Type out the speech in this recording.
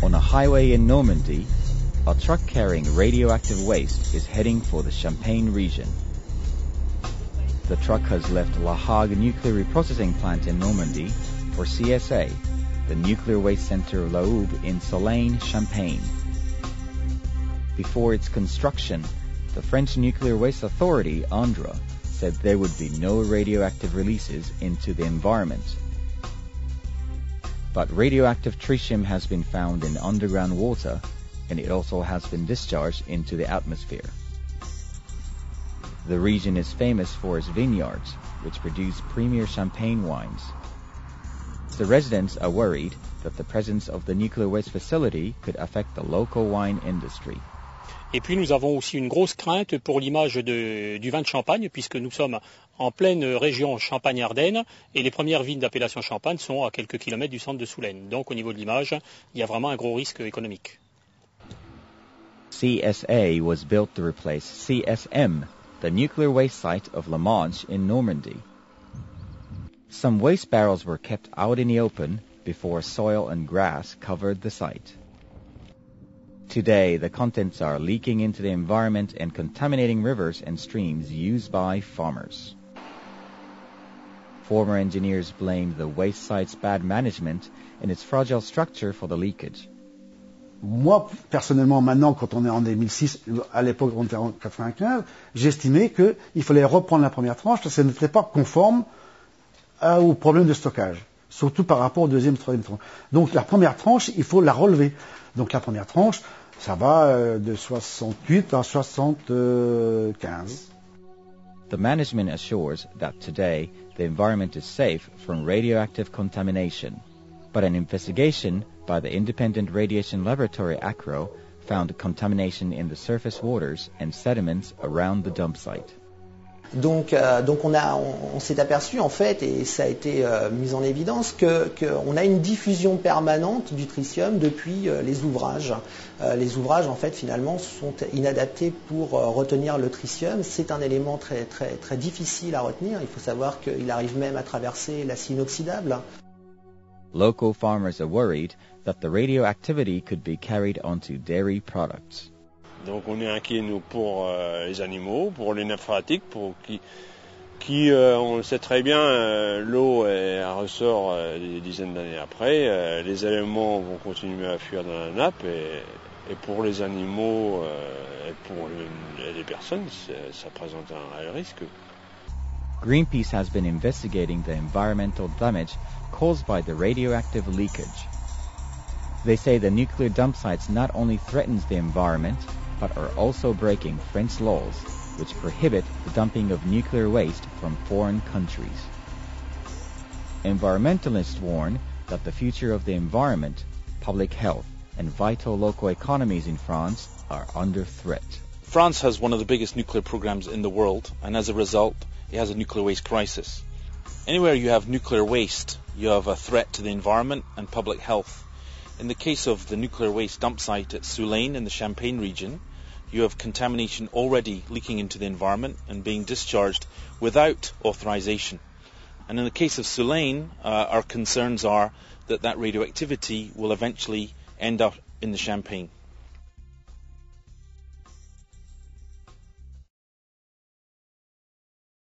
On a highway in Normandy, a truck carrying radioactive waste is heading for the Champagne region. The truck has left La Hague Nuclear Reprocessing Plant in Normandy for CSA, the Nuclear Waste Center La Hougue in Soulaine, Champagne. Before its construction, the French Nuclear Waste Authority, ANDRA, said there would be no radioactive releases into the environment. But radioactive tritium has been found in underground water and it also has been discharged into the atmosphere. The region is famous for its vineyards, which produce premier champagne wines. The residents are worried that the presence of the nuclear waste facility could affect the local wine industry. Et puis nous avons aussi une grosse crainte pour l'image du vin de Champagne, puisque nous sommes en pleine région Champagne-Ardenne, et les premières vignes d'appellation Champagne sont à quelques kilomètres du centre de Soulaine. Donc au niveau de l'image, il y a vraiment un gros risque économique. CSA was built to replace CSM, the nuclear waste site of La Manche in. Some waste barrels were kept out in the open before soil and grass covered the site. Today, the contents are leaking into the environment and contaminating rivers and streams used by farmers. Former engineers blamed the waste site's bad management and its fragile structure for the leakage. Moi, personnellement, maintenant, quand on est en 2006, à l'époque, on était en 95, j'estimais qu'il fallait reprendre la première tranche parce qu'elle n'était pas conforme euh, au problème de stockage, surtout par rapport au deuxième, troisième tranche. Donc, la première tranche, il faut la relever. Donc, la première tranche, ça va de 68 à 75. The management assures that today the environment is safe from radioactive contamination, but an investigation by the independent radiation laboratory ACRO found contamination in the surface waters and sediments around the dump site. Donc, euh, on, s'est aperçu en fait, et ça a été euh, mis en évidence, qu'on a une diffusion permanente du tritium depuis euh, les ouvrages. les ouvrages en fait finalement sont inadaptés pour retenir le tritium. C'est un élément très difficile à retenir. Il faut savoir qu'il arrive même à traverser l'acier inoxydable. Local farmers are worried that the radioactivity could be carried onto dairy products. Donc on est inquiet pour euh, les animaux, pour les nappes phréatiques, pour qui, qui euh, on le sait très bien, euh, l'eau ressort euh, des dizaines d'années après, les éléments vont continuer à fuir dans la nappe et, pour les animaux et pour le, les personnes, ça présente un risque. Greenpeace has been investigating the environmental damage caused by the radioactive leakage. They say the nuclear dump sites not only threatens the environment, but are also breaking French laws which prohibit the dumping of nuclear waste from foreign countries. Environmentalists warn that the future of the environment, public health, and vital local economies in France are under threat. France has one of the biggest nuclear programs in the world, and as a result, it has a nuclear waste crisis. Anywhere you have nuclear waste, you have a threat to the environment and public health. In the case of the nuclear waste dump site at Soulaine in the Champagne region, you have contamination already leaking into the environment and being discharged without authorization. And in the case of Soulaine, uh, our concerns are that that radioactivity will eventually end up in the Champagne.